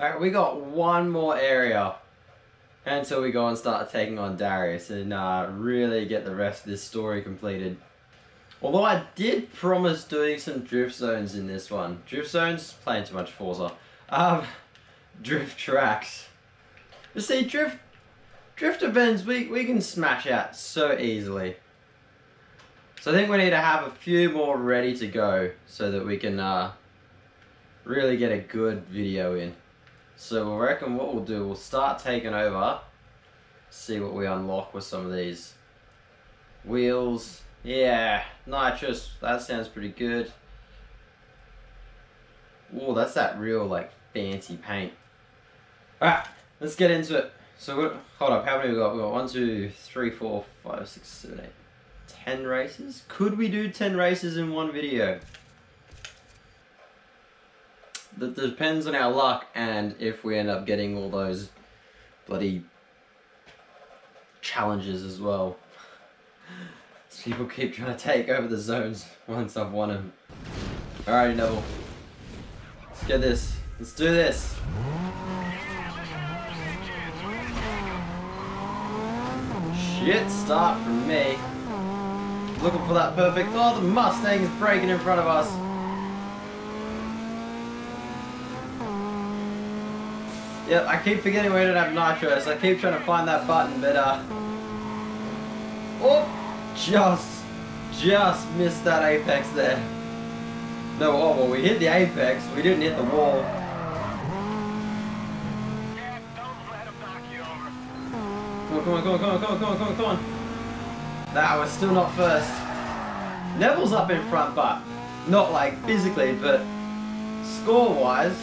Alright, we got one more area until we go and start taking on Darius and uh, really get the rest of this story completed. Although I did promise doing some drift zones in this one. Drift zones? Playing too much Forza. Um, drift tracks. You see, drift drift events we, we can smash out so easily. So I think we need to have a few more ready to go so that we can uh, really get a good video in. So I reckon what we'll do, we'll start taking over, see what we unlock with some of these wheels. Yeah, nitrous, that sounds pretty good. Oh, that's that real like fancy paint. Alright, let's get into it. So hold up, how many we got? We got one, two, three, four, five, six, seven, eight, ten races? Could we do ten races in one video? That depends on our luck and if we end up getting all those bloody challenges as well. People keep trying to take over the zones once I've won them. Alrighty, Neville. Let's get this. Let's do this. Shit start from me. Looking for that perfect... Oh, the Mustang's breaking in front of us. Yep, I keep forgetting we didn't have nitro, so I keep trying to find that button, but uh... Oh! Just, just missed that apex there. No, oh, well, we hit the apex, we didn't hit the wall. Come on, come on, come on, come on, come on, come on, come on, come on. Nah, we're still not first. Neville's up in front, but not like physically, but score-wise,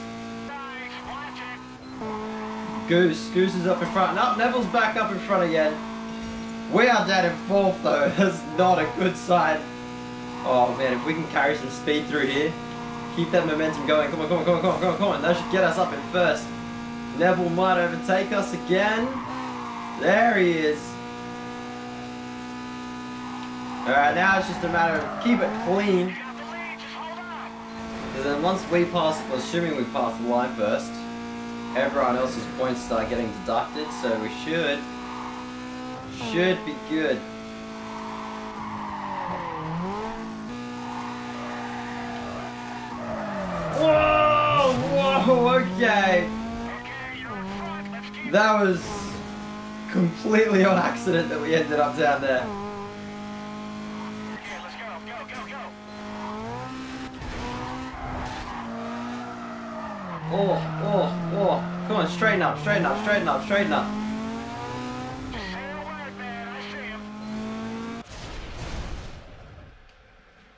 Goose. Goose is up in front. No, Neville's back up in front again. We are dead in fourth though. That's not a good sign. Oh man, if we can carry some speed through here, keep that momentum going. Come on, come on, come on, come on, come on, come on. That should get us up in first. Neville might overtake us again. There he is. Alright, now it's just a matter of keep it clean. Because then once we pass, assuming we pass the line first, everyone else's points start getting deducted, so we should, should be good. Whoa, whoa, okay. That was completely on accident that we ended up down there. Oh, oh, oh. Come on, straighten up, straighten up, straighten up, straighten up.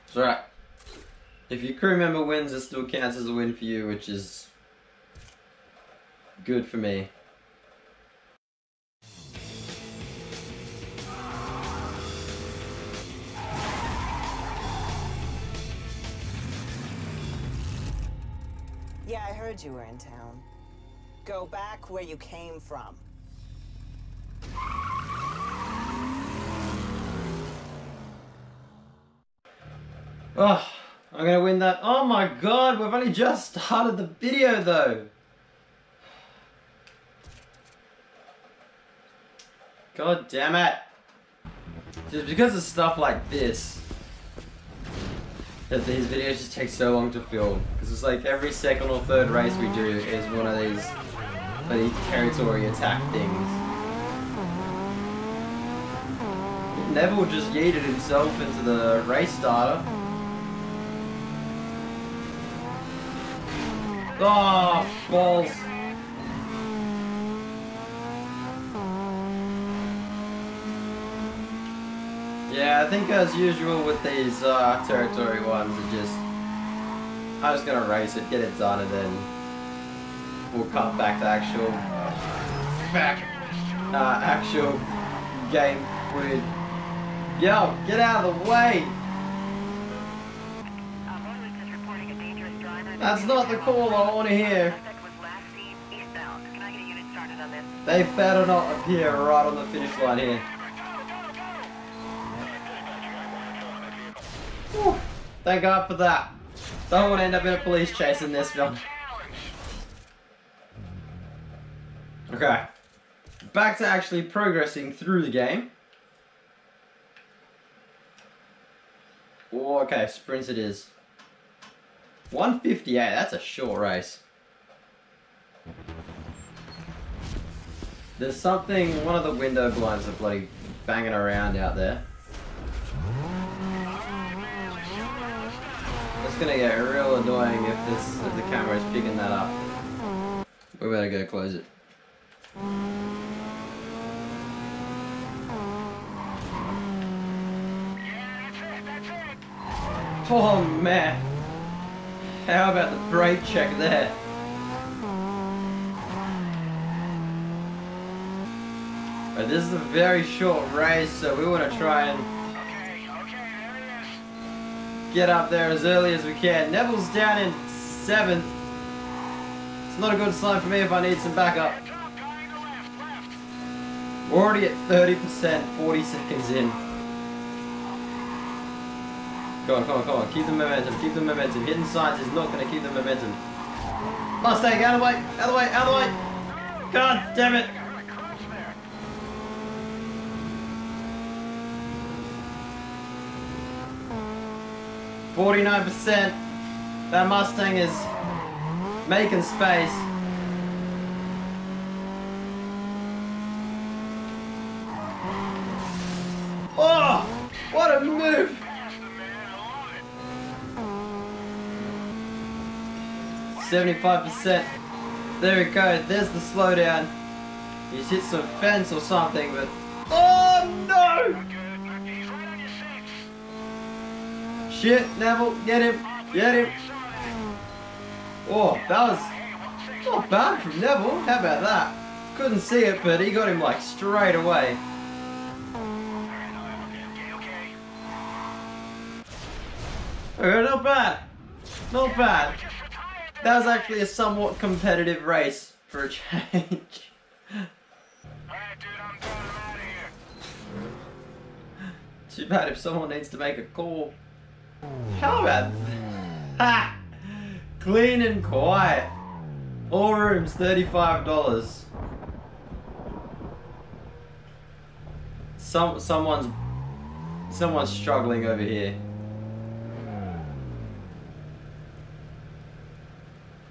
It's alright. If your crew member wins, it still counts as a win for you, which is good for me. Heard you were in town. Go back where you came from. Oh, I'm gonna win that. Oh my god, we've only just started the video though. God damn it. Just because of stuff like this, that these videos just take so long to film. Because it's like every second or third race we do is one of these bloody territory attack things. Neville just yeeted himself into the race starter. Oh, balls. Yeah, I think as usual with these uh, territory ones, it just... I'm just gonna race it, get it done, and then we'll cut back to actual... Back! Uh, actual game footage. Yo, get out of the way! That's not the call I want to hear. They better not appear right on the finish line here. Thank God for that. Don't want to end up in a police chase in this film. Okay. Back to actually progressing through the game. Okay, sprints it is. 158, that's a short race. There's something, one of the window blinds are bloody banging around out there. Gonna get real annoying if this if the camera is picking that up. We better go close it. Oh man. How about the brake check there? But this is a very short race, so we want to try and get up there as early as we can. Neville's down in seventh. It's not a good sign for me if I need some backup. We're already at 30%, 40 seconds in. Come on, come on, come on. Keep the momentum, keep the momentum. Hidden signs is not going to keep the momentum. Mustang, out of the way, out of the way, out of the way. God damn it. Forty-nine percent. That Mustang is making space. Oh, what a move! Seventy-five percent. There we go. There's the slowdown. He's hit some fence or something, but oh no! Shit, Neville, get him, get him. Oh, that was not bad from Neville. How about that? Couldn't see it, but he got him like straight away. Okay, not bad. Not bad. That was actually a somewhat competitive race for a change. Too bad if someone needs to make a call. How about Ha! Clean and quiet. All rooms, $35. Some someone's someone's struggling over here.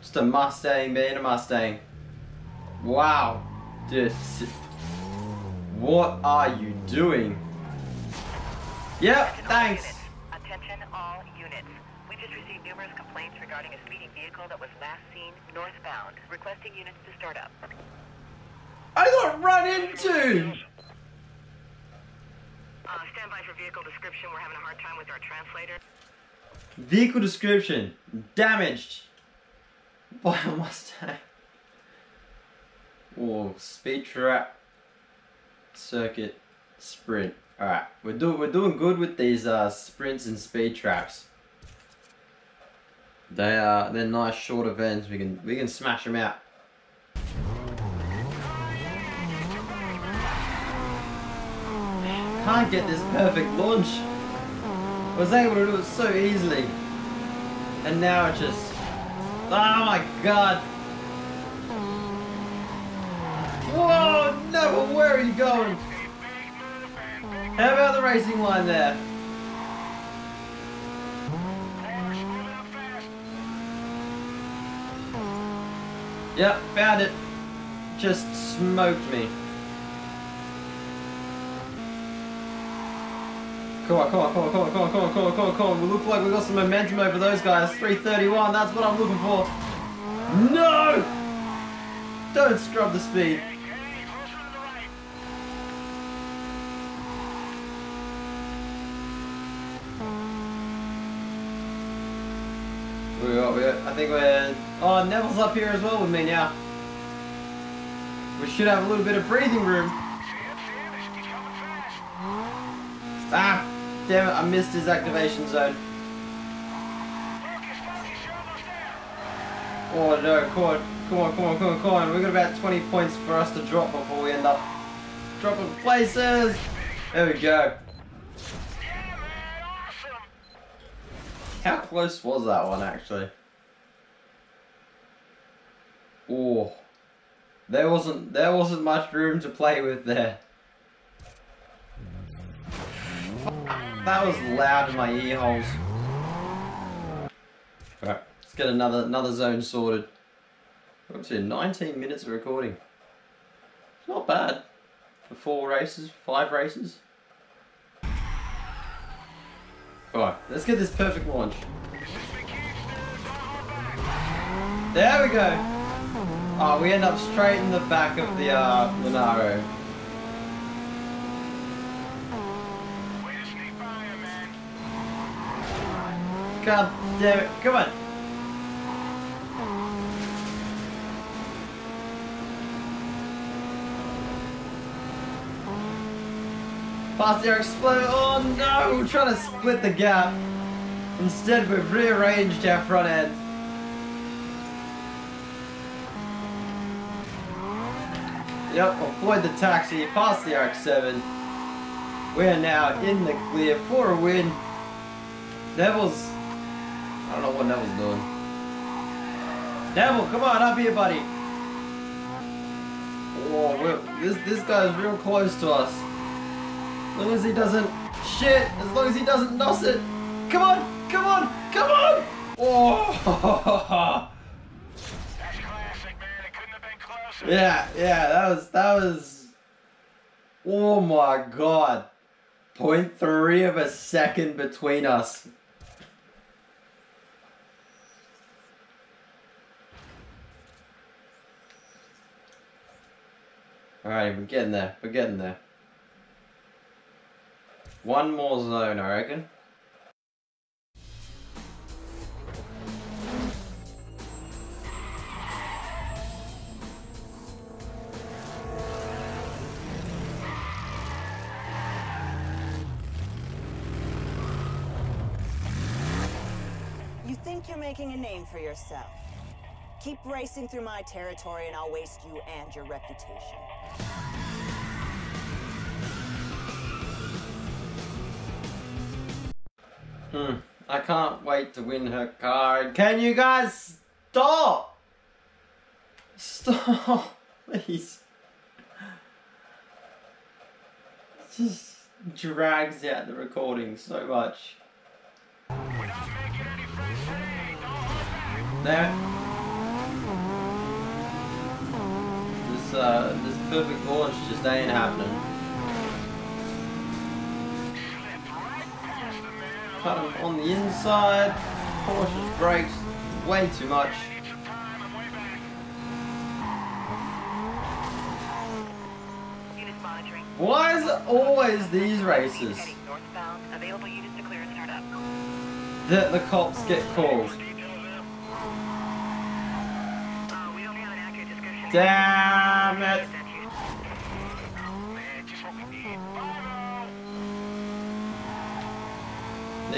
Just a Mustang being a Mustang. Wow. Dude, what are you doing? Yep, thanks. Attention all units. We just received numerous complaints regarding a speeding vehicle that was last seen northbound. Requesting units to start up. I got run into! Uh, stand by for vehicle description. We're having a hard time with our translator. Vehicle description damaged by a Mustang. Oh, speed trap, circuit, sprint. All right, we're doing we're doing good with these uh, sprints and speed traps. They are they're nice short events. We can we can smash them out. Can't get this perfect launch. I was able to do it so easily. And now it just... Oh my god! Whoa! No, where are you going? How about the racing line there? Yep, found it. Just smoked me. Come on, come on, come on, come on, come on, come on, come on, come on, come on. We look like we got some momentum over those guys. 331, that's what I'm looking for. No! Don't scrub the speed. We we I think we're... Oh, Neville's up here as well with me now. We should have a little bit of breathing room. Ah, damn it, I missed his activation zone. Oh no, come on, come on, come on, come on, come on. We've got about 20 points for us to drop before we end up dropping places. There we go. How close was that one actually? Oh. There wasn't there wasn't much room to play with there. That was loud in my ear holes. Alright, let's get another another zone sorted. We're up to 19 minutes of recording. It's not bad. For four races, five races. Alright, let's get this perfect launch. There we go. Oh, we end up straight in the back of the uh, Monaro. God damn it! Come on. Past the explode. Oh no! We're trying to split the gap. Instead, we've rearranged our front end. Yep, avoid the taxi, past the Arc 7. We're now in the clear for a win. Neville's... I don't know what Neville's doing. Neville, come on, up here, buddy. Oh, this, this guy's real close to us. As long as he doesn't... Shit! As long as he doesn't nos it! Come on! Come on! Come on! Oh! Classic, man. It couldn't have been closer. Yeah, yeah, that was that was. Oh my god, point three of a second between us. All right, we're getting there. We're getting there. One more zone, I reckon. You think you're making a name for yourself. Keep racing through my territory and I'll waste you and your reputation. Hmm. I can't wait to win her card. Can you guys stop? Stop, please. Just drags out the recording so much. There. This uh, this perfect launch just ain't happening. Slipped right past them, man. Cut him on the inside. Cautious brakes. Way too much. Why is it always these races that the cops get called? Details up. Uh, we don't have an accurate description. Damn it! Man, just what we need. Five-oh.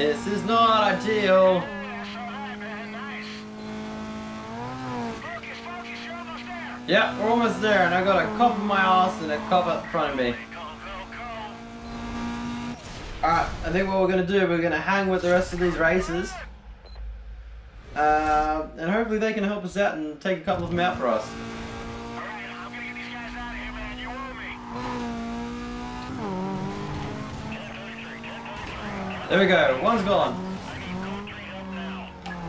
This is not ideal. Yeah, we're almost there, and I got a cop in my ass and a cop up front of me. Alright, I think what we're gonna do, we're gonna hang with the rest of these races. Uh, and hopefully they can help us out and take a couple of them out for us. There we go, one's gone.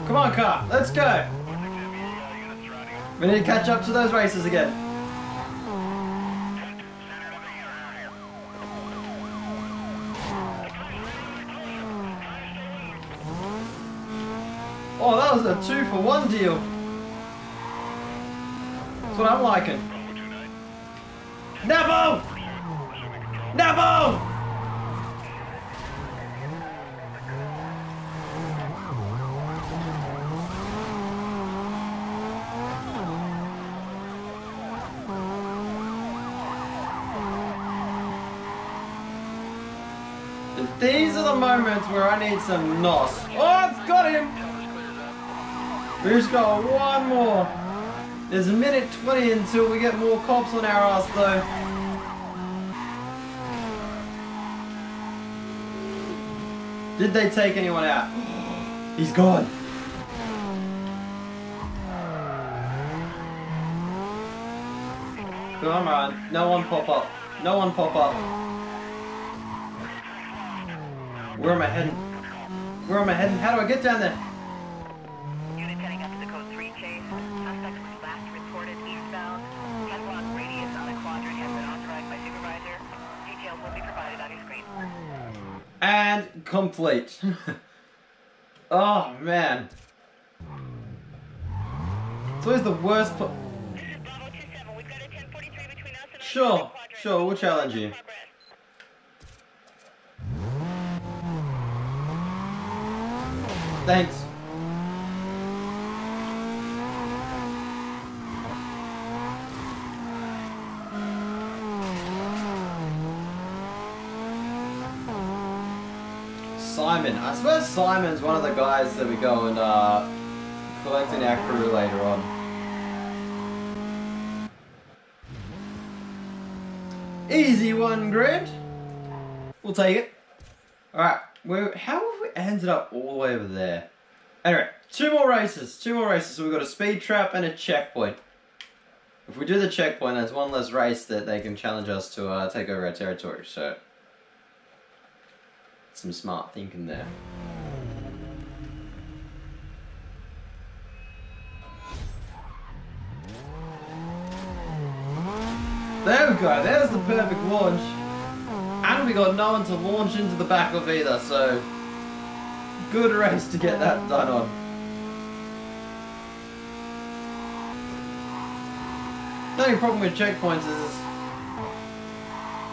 Come on, car, let's go. We need to catch up to those races again. Oh, that was a two for one deal. That's what I'm liking. Nevo! Nevo! These are the moments where I need some NOS. Oh, it's got him! We just got one more. There's a minute 20 until we get more cops on our ass though. Did they take anyone out? He's gone. Come on. No one pop up. No one pop up. Where am I heading? Where am I heading? How do I get down there? Unit heading up to the code 3 chase. Suspect was last reported eastbound. 10 block radius on a quadrant has been authorized by supervisor. Details will be provided on your screen. And complete. oh man. It's always the worst. Po- This is Bravo 27. We've got a 1043 between us and Sure, sure, we'll challenge you. Thanks. Simon. I suppose Simon's one of the guys that we go and uh, collect in our crew later on. Easy one, Grant. We'll take it. Alright, how ended up all the way over there? Anyway, two more races. Two more races. So we've got a speed trap and a checkpoint. If we do the checkpoint, there's one less race that they can challenge us to uh, take over our territory. So, some smart thinking there. There we go, there's the perfect launch. And we got no one to launch into the back of either, so good race to get that done on. The only problem with checkpoints is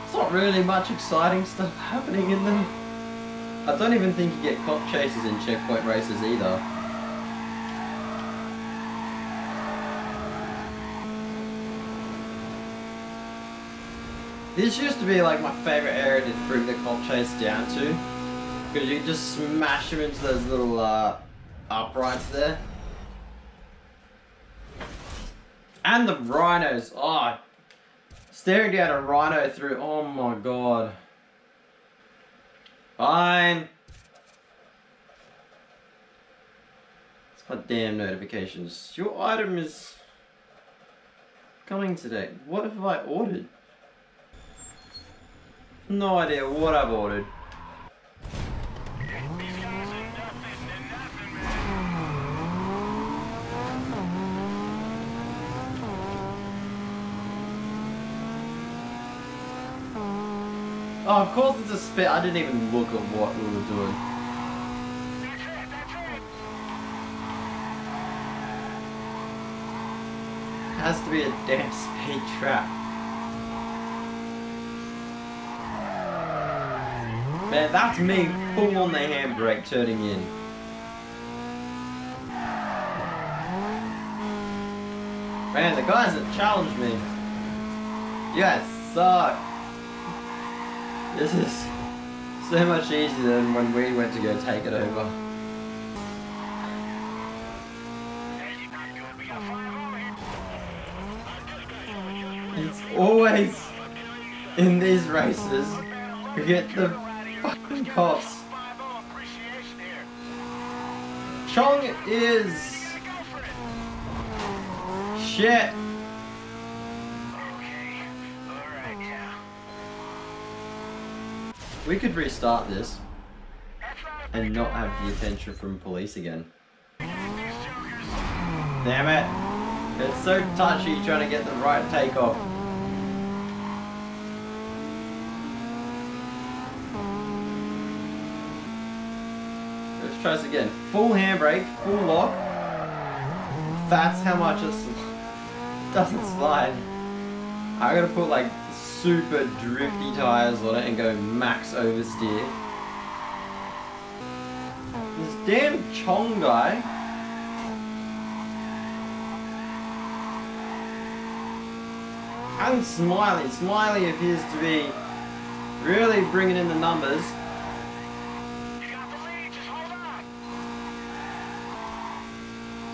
it's not really much exciting stuff happening in them. I don't even think you get cop chases in checkpoint races either. This used to be like my favorite area to bring the cop chase down to. Because you just smash them into those little uh, uprights there. And the rhinos. Oh, staring down a rhino through. Oh my god. Fine. It's my damn notifications. Your item is coming today. What have I ordered? No idea what I've ordered. These guys are nothing to nothing, man. Oh, of course it's a spit. I didn't even look at what we were doing. That's has to be a damn speed trap. Man, that's me full on the handbrake turning in. Man, the guys that challenged me. You guys suck. This is so much easier than when we went to go take it over. It's always in these races we get the fucking cops. Chong is shit. Okay. All right, yeah. We could restart this and not have the attention from police again. Damn it. It's so touchy trying to get the right takeoff. Let's try this again. Full handbrake, full lock. That's how much it doesn't slide. I gotta put like super drifty mm. tires on it and go max oversteer. This damn Chong guy. And Smiley. Smiley appears to be really bringing in the numbers. You got the lead. Just hold on.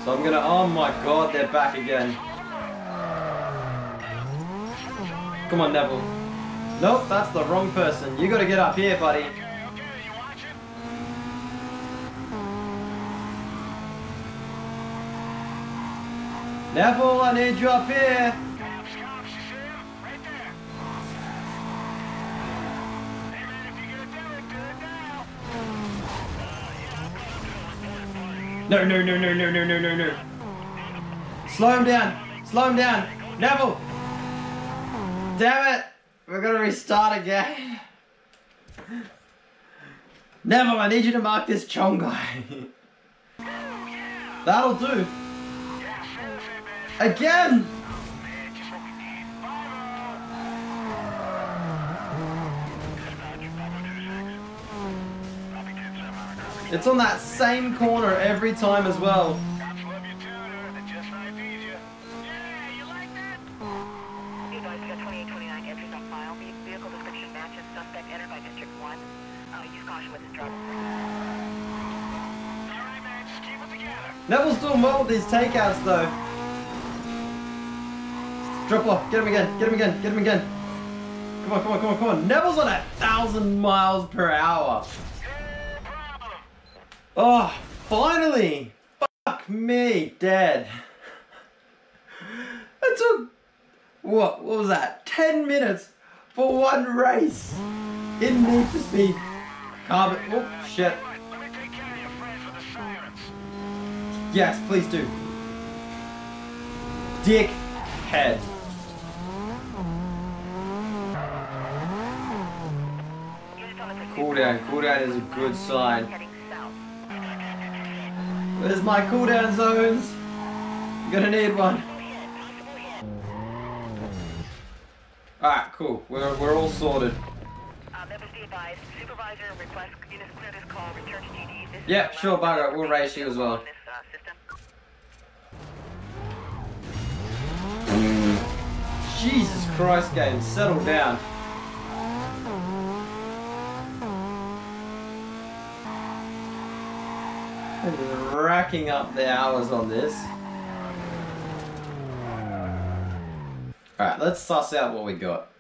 So I'm gonna, oh my god, they're back again. Come on, Neville. Nope, that's the wrong person. You gotta get up here, buddy. Neville, I need you up here. No, no, no, no, no, no, no, no, no. Slow him down. Slow him down. Neville, Damn it. We're gonna restart again. Neville, I need you to mark this Chong guy. That'll do. Again. It's on that same corner every time as well. You guys got 2829 entries on file. Ve- Vehicle description matches suspect entered by District 1. Uh, Neville's doing well with these takeouts though. Drop off. Get him again. Get him again. Get him again. Come on, come on, come on, come on. Neville's on a thousand miles per hour. Oh, finally! Fuck me, dead. It took what? What was that? Ten minutes for one race in Need for Speed Carbon. Oh, shit. Yes, please do. Dick head. Cooldown. Cooldown is a good sign. Where's my cooldown zones? I'm gonna need one. Alright, cool. We're, we're all sorted. Yeah, sure, Bugger. We'll race you as well. uh. Jesus Christ, game. Settle down. Racking up the hours on this. Alright, let's suss out what we got.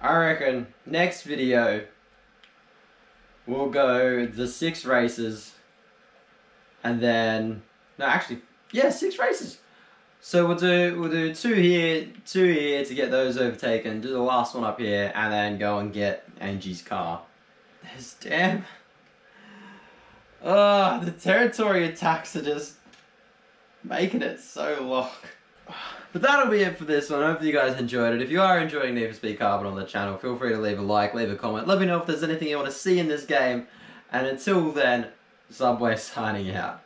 I reckon next video we'll go the six races and then no actually yeah six races. So we'll do we'll do two here two here to get those overtaken do the last one up here and then go and get Angie's car. This damn oh the territory attacks are just making it so long but that'll be it for this one. Hopefully you guys enjoyed it. If you are enjoying Need for Speed Carbon on the channel, feel free to leave a like, leave a comment. Let me know if there's anything you want to see in this game. And until then, Subway signing out.